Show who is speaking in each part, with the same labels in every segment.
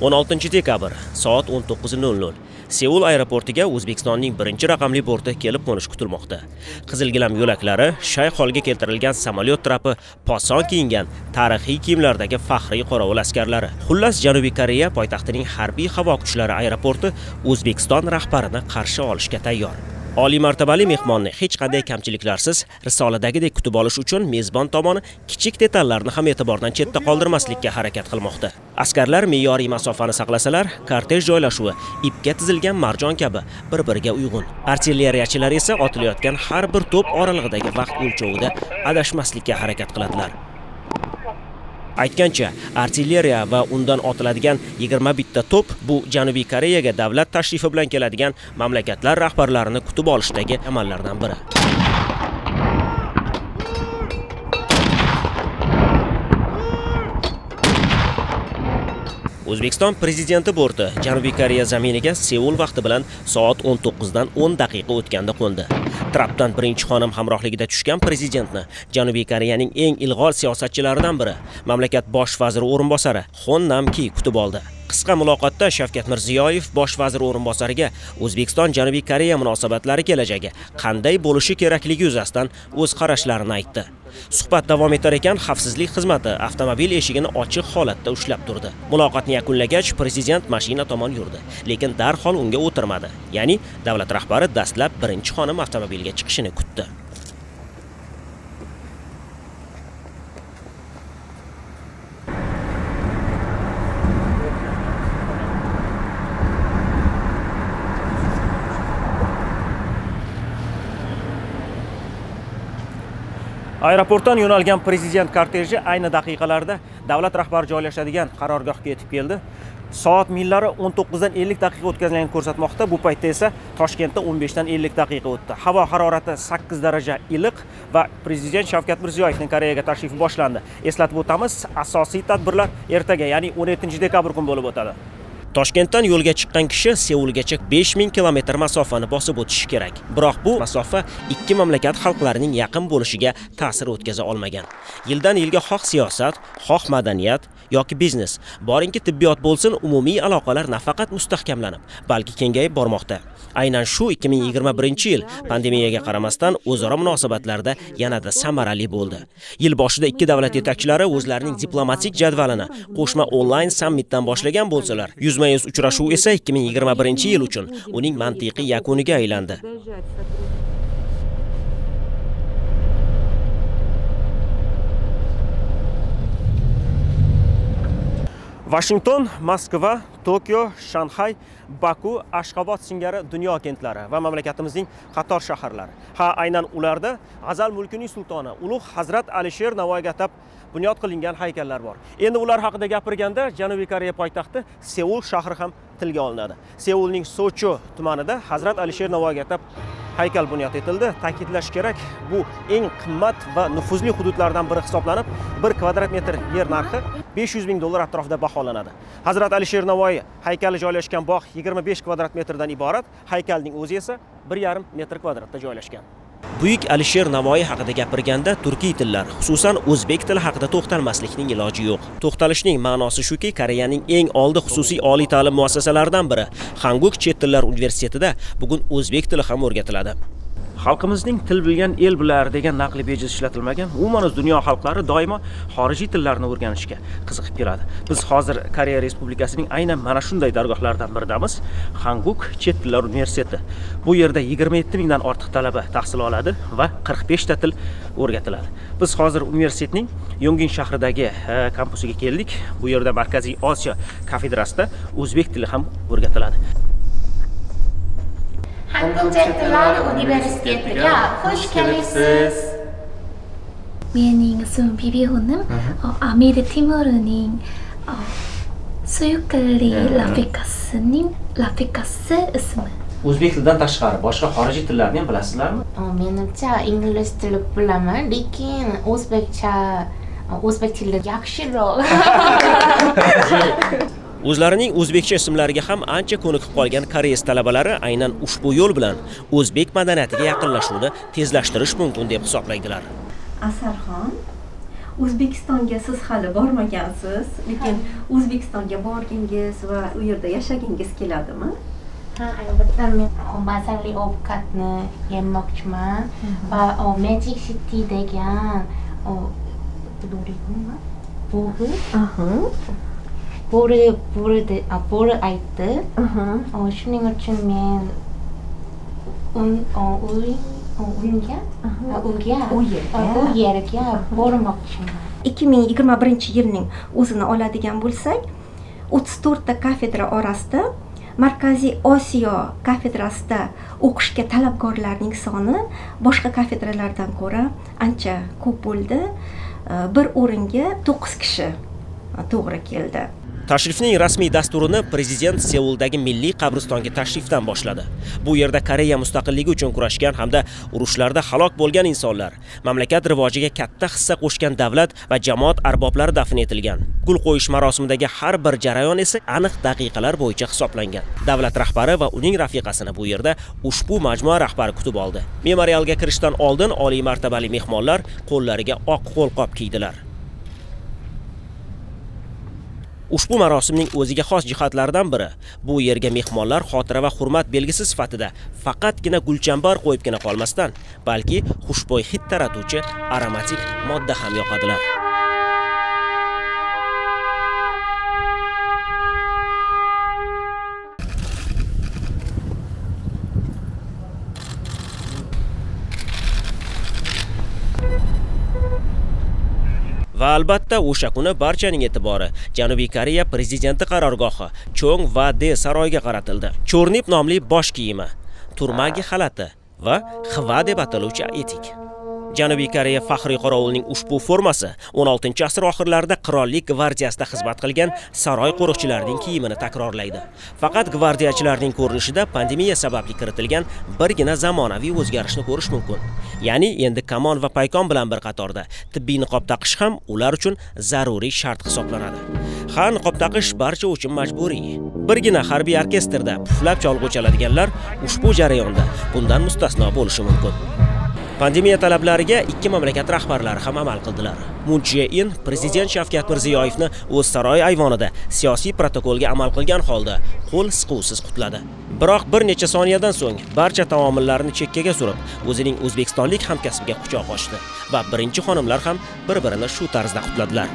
Speaker 1: 16 dekabr soat 19:00 Seul aeroportiga O'zbekistonning birinchi raqamli borti kelib qo'nishi kutilmoqda. Qizilgilam yo'laklari, shay holga keltirilgan samolyot trapi, poson kiyingan tarixiy kiyimlardagi faxriy qorovul askarlari. Xullas, Janubiy Koreya poytaxtining harbiy havo kuchlari aeroporti O'zbekiston rahbarini qarshi olishga tayyor. Oliy martabali mehmonni hech qanday kamchiliklarsiz risoladagidek kutib olish uchun mezbon tomoni kichik detallarni ham e'tibordan chetda qoldirmaslikka harakat qilmoqda. Askarlar me'yoriy masofani saqlasalar, kortej joylashuvi ipga tizilgan marjon kabi bir-biriga uyg'un. Artilleriyachilar esa otilayotgan har bir to'p oralig'idagi vaqt o'lchovida adashmaslikka harakat qiladilar. Aytgancha, artilleriya va undan otiladigan 21 ta to'p bu Janubiy Koreyaga davlat tashrifi bilan keladigan mamlakatlar rahbarlarini kutib olishdagi amallardan biri. O'zbekiston prezidenti borti Janubiy Koreya zaminiga Seul vaqti bilan soat 19 dan 10 daqiqa o'tganda qo'ndi. Trampdan birinchi xonim hamrohligida tushgan prezidentni Janubiy Koreyaning eng ilg'or siyosatchilaridan biri, mamlakat bosh vaziri o'rinbosari Hon Nam Ki kutib oldi. Qisqa muloqotda Shavkat Mirziyoyev bosh vazir o'rinbosariga O'zbekiston Janubiy Koreya munosabatlari kelajagi qanday bo'lishi kerakligi yuzasidan o'z qarashlarini aytdi. Suhbat davom etar ekan, xavfsizlik xizmati avtomobil eshigini ochiq holatda ushlab turdi. Muloqotni yakunlagach, prezident mashina tomon yurdi, lekin darhol unga o'tirmadi. Ya'ni davlat rahbari dastlab birinchi xonim avtomobilga chiqishini kutdi. Aeroportdan yo'nalgan prezident korteji ayni daqiqalarda davlat rahbari joylashadigan qarorgohga yetib keldi. Soat millari 19 dan 50 daqiqa o'tkazilganini ko'rsatmoqda. Bu paytda esa Toshkentda 15 dan 50 daqiqa o'tdi. Havo harorati 8 daraja iliq va prezident Shavkat Mirziyoyevning Koreyaga tashrifi boshlandi. Eslatib o'tamiz, asosiy tadbirlar ertaga, ya'ni 17 dekabr kuni bo'lib o'tadi. Toshkentdan yo'lga chiqqan kishi Seulgacha 5000 kilometr masofani bosib o'tishi kerak. Biroq bu masofa ikki mamlakat xalqlarining yaqin bo'lishiga ta'sir o'tkaza olmagan. Yildan yilga xoh siyosat, xoh madaniyat yoki biznes, borinki tibbiyot bo'lsin, umumiy aloqalar nafaqat mustahkamlanib, balki kengayib bormoqda. Aynan shu 2021-yil pandemiyaga qaramasdan o'zaro munosabatlarda yanada samarali bo'ldi. Yil boshida ikki davlat yetakchilari o'zlarining diplomatik jadvalini qo'shma onlayn sammitdan boshlagan bo'lsalar, yuzma-yuz uchrashuv esa 2021-yil uchun uning mantiqiy yakuniga aylandi. Washington, Moskva, Tokio, Shanxay, Baku, Ashxobod singari dunyo kentlari va mamlakatimizning qator shaharlari. Ha, aynan ularda G'azal mulkining sultoni Ulug' Hazrat Alisher Navoiyga atab bunyod qilingan haykallar bor. Endi ular haqida gapirganda Janubiy Koreya poytaxti Seul shahri ham tilga olinadi. Seulning Socho tumanida Hazrat Alisher Navoiyga atab haykal bunyod etildi. Ta'kidlash kerak, bu eng qimmat va nufuzli hududlardan biri hisoblanib, 1 kvadrat metr yer narxi 500 ming dollar atrofida baholanadi. Hazrat Alisher Navoiy haykali joylashgan bog' 25 kvadrat metrdan iborat, haykalning o'zi esa 1,5 metr kvadratda joylashgan. Buyuk Alisher Navoiy haqida gapirganda turkiy tillar, xususan o'zbek tili haqida to'xtalmaslikning iloji yo'q. To'xtalishning ma'nosi shuki, Koreyaning eng oldi xususiy oliy ta'lim muassasalaridan biri Hanguk chet tillar universitetida bugun o'zbek tili ham o'rgatiladi. Xalqimizning til bilgan el bilar degan naqli bejiz ishlatilmagan. Umuman dunyo xalqlari doimo xorijiy tillarni o'rganishga qiziqib keladi. Biz hozir Koreya Respublikasining aynan mana shunday dargohlaridan biridamiz. Hanguk chet tillar universiteti. Bu yerda 27 mingdan ortiq talaba tahsil oladi va 45 ta til o'rgatiladi. Biz hozir universitetning Yongin shahridagi e, kampusiga keldik. Bu yerda Markaziy Osiyo kafedrasida o'zbek tili ham o'rgatiladi.
Speaker 2: Andijon universitetiga xush kelibsiz.
Speaker 3: Mening Sunbibihunim Amir Timurning suyukli rafiqasining rafiqasi ismi.
Speaker 1: O'zbek tilidan tashqari boshqa xorijiy tillarni ham bilasizlarmi?
Speaker 2: Menimcha ingliz tili bilaman, lekin o'zbekcha o'zbek tili yaxshiroq.
Speaker 1: O'zlarining o'zbekcha ismlariga ham ancha ko'nikib qolgan koreys talabalari aynan ushbu yo'l bilan o'zbek madaniyatiga yaqinlashuvni tezlashtirish mumkin deb hisoblaydilar.
Speaker 4: Asarxon o'zbekistonga siz hali bormagansiz lekin o'zbekistonga borgingiz va u yerda yashagingiz keladimi?
Speaker 2: Ha albatta men mazali ovqatni yemoqchiman va o, magic city degan o, nima bo'ri aytdi
Speaker 4: aha
Speaker 2: O, shuning uchun men unga a, uyga
Speaker 4: U yerga.
Speaker 2: bormoqchiman
Speaker 4: ikki ming yigirma birinchi yilning o'zini oladigan bo'lsak o'ttiz to'rtta kafedra orasida markaziy osiyo kafedrasida o'qishga talabgorlarning soni boshqa kafedralardan ko'ra ancha ko'p bo'ldi bir o'ringa to'qqiz kishi to'g'ri keldi
Speaker 1: tashrifning rasmiy dasturini prezident seuldagi milliy qabristonga tashrifdan boshladi. Bu yerda koreya mustaqilligi uchun kurashgan hamda urushlarda halok bo'lgan insonlar mamlakat rivojiga katta hissa qo'shgan davlat va jamoat arboblari dafn etilgan. Gul qo'yish marosimidagi har bir jarayon esa aniq daqiqalar bo'yicha hisoblangan. Davlat rahbari va uning rafiqasini bu yerda ushbu majmua rahbari kutib oldi. Memorialga kirishdan oldin oliy martabali mehmonlar qo'llariga oq qo'lqop kiydilar. Ushbu marosimning o'ziga xos jihatlaridan biri bu yerga mehmonlar xotira va hurmat belgisi sifatida faqatgina gulchambar qo'yibgina qolmasdan, balki xushbo'y hid taratuvchi aromatik modda ham yoqadilar. Va albatta o'sha kuni barchaning e'tibori Janubiy Koreya prezidenti qarorgohi Cho'ng va De saroyiga qaratildi. Cho'rnib nomli bosh kiyimi, turmagi xalati va xiva deb ataluvchi etik. Janubiy Koreya faxriy qorovulining ushbu formasi 16-asr oxirlarida qirollik gvardiyasida xizmat qilgan saroy qo'riqchilarining kiyimini takrorlaydi. Faqat gvardiyachilarning ko'rinishida pandemiya sababli kiritilgan birgina zamonaviy o'zgarishni ko'rish mumkin. Ya'ni endi kamon va paykon bilan bir qatorda tibbiy niqob taqish ham ular uchun zaruriy shart hisoblanadi. Ha, niqob taqish barcha uchun majburiy. Birgina harbiy orkestrda puflab cholg'u chaladiganlar ushbu jarayonda bundan mustasno bo'lishi mumkin. Pandemiya talablariga ikki mamlakat rahbarlari ham amal qildilar. Mun Jae-in prezident Shavkat Mirziyoyevni o'z saroy ayvonida siyosiy protokolga amal qilgan holda qo'l siquvsiz qutladi. Biroq bir necha soniyadan so'ng barcha taomillarni chekkaga surib, o'zining o'zbekistonlik hamkasbiga quchoq ochdi va birinchi xonimlar ham bir-birini shu tarzda qutladilar.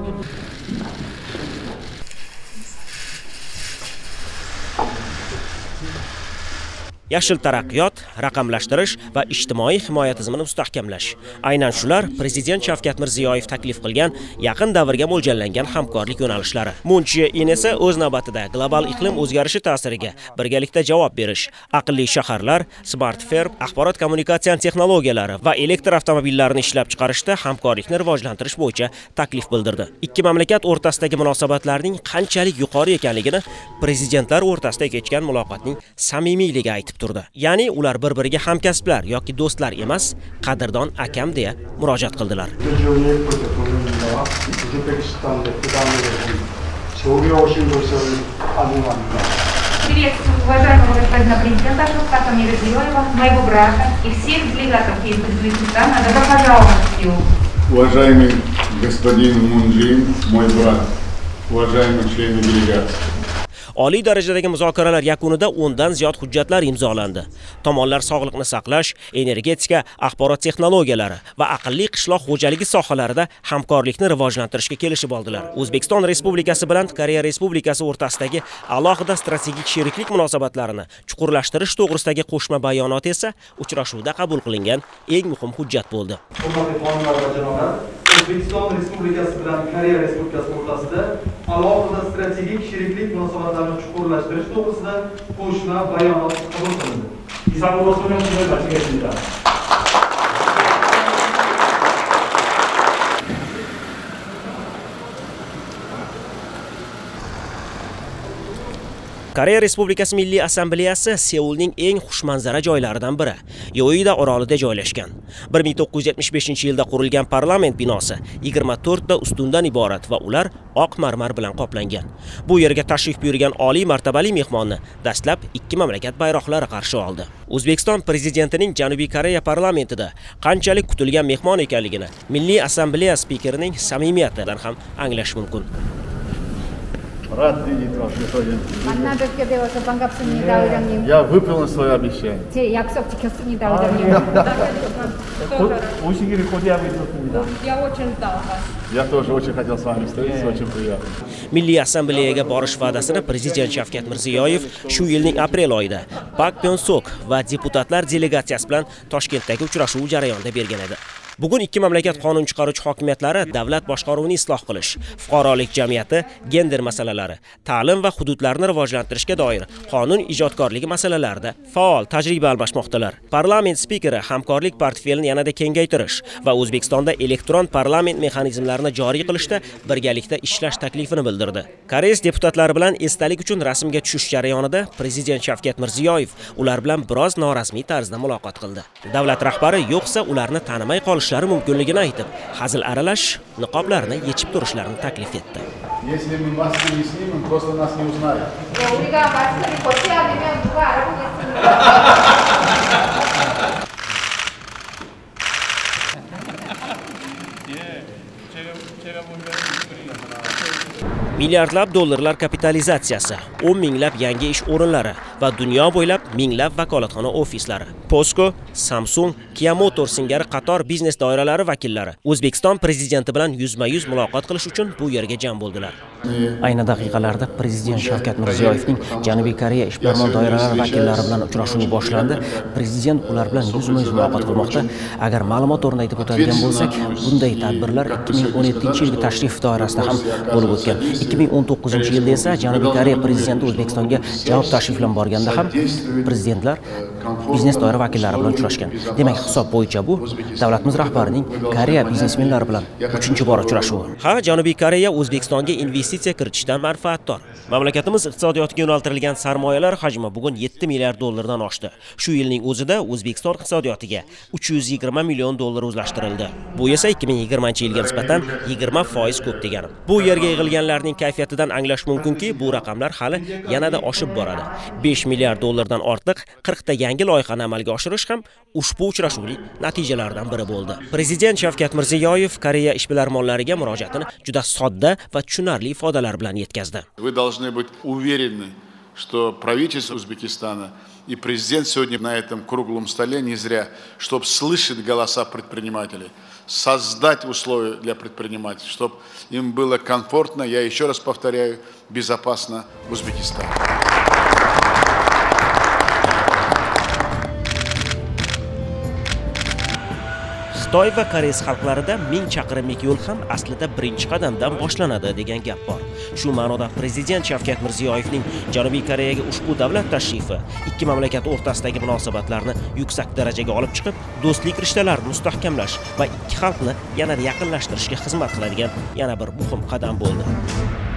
Speaker 1: Thank you. Yashil taraqqiyot, raqamlashtirish va ijtimoiy himoya tizimini mustahkamlash. Aynan shular prezident Shavkat Mirziyoyev taklif qilgan yaqin davrga mo'ljallangan hamkorlik yo'nalishlari. Moon Jae-in esa o'z navbatida global iqlim o'zgarishi ta'siriga birgalikda javob berish, aqlli shaharlar, smart ferm, axborot kommunikatsiya texnologiyalari va elektr avtomobillarini ishlab chiqarishda hamkorlikni rivojlantirish bo'yicha taklif bildirdi. Ikki mamlakat o'rtasidagi munosabatlarning qanchalik yuqori ekanligini prezidentlar o'rtasida kechgan muloqotning samimiyligi aytib turdi. Ya'ni ular bir biriga hamkasblar yoki do'stlar emas qadrdon akam deya murojaat qildilar.
Speaker 5: И всех
Speaker 6: Уважаемый господин Мунджин, мой брат, уважаемые члены делегации,
Speaker 1: Oliy darajadagi muzokaralar yakunida 10 dan ziyod hujjatlar imzolandi. Tomonlar sog'liqni saqlash, energetika, axborot texnologiyalari va aqlli qishloq xo'jaligi sohalarida hamkorlikni rivojlantirishga kelishib oldilar. O'zbekiston Respublikasi bilan Koreya Respublikasi o'rtasidagi alohida strategik sheriklik munosabatlarini chuqurlashtirish to'g'risidagi qo'shma bayonot esa uchrashuvda qabul qilingan eng muhim hujjat bo'ldi.
Speaker 7: hurmatli xonimlar va janoblar o'zbekiston respublikasi bilan koreya respublikasi o'rtasida alohida strategik sheriklik munosabatlarini chuqurlashtirish to'g'risida qo'shma bayonot qabul qilindi.
Speaker 1: Koreya respublikasi milliy assambleyasi seulning eng xushmanzara joylaridan biri yoida orolida joylashgan. 1975 yilda qurilgan parlament binosi 24 ta ustundan iborat va ular oq marmar bilan qoplangan. Bu yerga tashrif buyurgan oliy martabali mehmonni dastlab ikki mamlakat bayroqlari qarshi oldi. O'zbekiston prezidentining janubiy koreya parlamentida qanchalik kutilgan mehmon ekanligini milliy assambleya spikerining samimiyatidan ham anglash mumkin.
Speaker 6: Рад видеть вас, господин.
Speaker 5: 만나뵙게 되어서 반갑습니다, 의장님.
Speaker 6: Я выполнил свое обещание.
Speaker 5: 제 약속 지켰습니다, 의장님.
Speaker 6: 곧 오시기를 고대하고 있었습니다.
Speaker 5: Я очень ждал вас.
Speaker 6: Я тоже очень хотел с вами встретиться, очень приятно.
Speaker 1: milliy assambleyaga borish va'dasini prezident shavkat mirziyoyev shu yilning aprel oyida pak pyonsok va deputatlar delegatsiyasi bilan toshkentdagi uchrashuv jarayonida bergan edi Bugun ikki mamlakat qonun chiqaruvchi hokimiyatlari davlat boshqaruvini isloh qilish fuqarolik jamiyati gender masalalari ta'lim va hududlarni rivojlantirishga doir qonun ijodkorligi masalalarida faol tajriba almashmoqdalar. Parlament spikeri hamkorlik portfelini yanada kengaytirish va o'zbekistonda elektron parlament mexanizmlarini joriy qilishda birgalikda ishlash taklifini bildirdi. Koreys deputatlari bilan esdalik uchun rasmga tushish jarayonida prezident shavkat mirziyoyev ular bilan biroz norasmiy tarzda muloqot qildi. Davlat rahbari yo'qsa ularni tanimay bo'lishlari mumkinligini aytib, hazil aralash niqoblarni yechib turishlarini taklif etdi.
Speaker 6: Если мы маски не снимем, просто нас не узнают.
Speaker 1: Milliardlab dollarlar kapitalizatsiyasi, 10 minglab yangi ish o'rinlari va dunyo bo'ylab minglab vakolatxona ofislari. posko Samsung, Kia Motors singari qator biznes doiralari vakillari O'zbekiston prezidenti bilan yuzma-yuz muloqot qilish uchun bu yerga jam bo'ldilar. Ayni daqiqalarda prezident Shavkat Mirziyoyevning Janubiy Koreya ishbilarmon doiralari vakillari bilan uchrashuvi boshlandi. Prezident ular bilan yuzma-yuz muloqot qilmoqda. Agar ma'lumot o'rnida aytib o'tadigan bo'lsak, bunday tadbirlar 2017-yilgi tashrif doirasida ham bo'lib o'tgan. 2019 yilda esa Janubiy Koreya prezidenti O'zbekistonga javob tashrif bilan borganda ham prezidentlar biznes doira vakillari bilan uchrashgan. Demak, hisob bo'yicha bu davlatimiz rahbarining Koreya biznesmenlari bilan uchinchi bor uchrashuvi. Ha, Janubiy Koreya O'zbekistonga investitsiya kiritishdan manfaatdor. Mamlakatimiz iqtisodiyotiga yo'naltirilgan sarmoyalar hajmi bugun 7 milliard dollardan oshdi. Shu yilning o'zida O'zbekiston iqtisodiyotiga 320 million dollar o'zlashtirildi. Bu esa 2020-yilga nisbatan 20% ko'p degani. Bu yerga yig'ilganlarning kayfiyatidan anglash mumkinki, bu raqamlar hali yanada oshib boradi. 5 milliard dollardan ortiq 40 ta yangi loyihani amalga oshirish ham ushbu uchrashuvning natijalaridan biri bo'ldi. Prezident Shavkat Mirziyoyev Koreya ishbilarmonlariga murojaatini juda sodda va tushunarli ifodalar bilan yetkazdi.
Speaker 6: Вы должны быть уверены, что правительство Узбекистана и президент сегодня на этом круглом столе не зря, чтобы слышать голоса предпринимателей, создать условия для предпринимателей, чтобы им было комфортно, я еще раз повторяю, безопасно в Узбекистане.
Speaker 1: Xitoy va Koreys xalqlarida ming chaqirimlik yo'l ham aslida birinchi qadamdan boshlanadi degan gap bor. Shu ma'noda prezident Shavkat Mirziyoyevning Janubiy Koreyaga ushbu davlat tashrifi ikki mamlakat o'rtasidagi munosabatlarni yuksak darajaga olib chiqib, do'stlik rishtalarini mustahkamlash va ikki xalqni yanada yaqinlashtirishga xizmat qiladigan yana bir muhim qadam bo'ldi.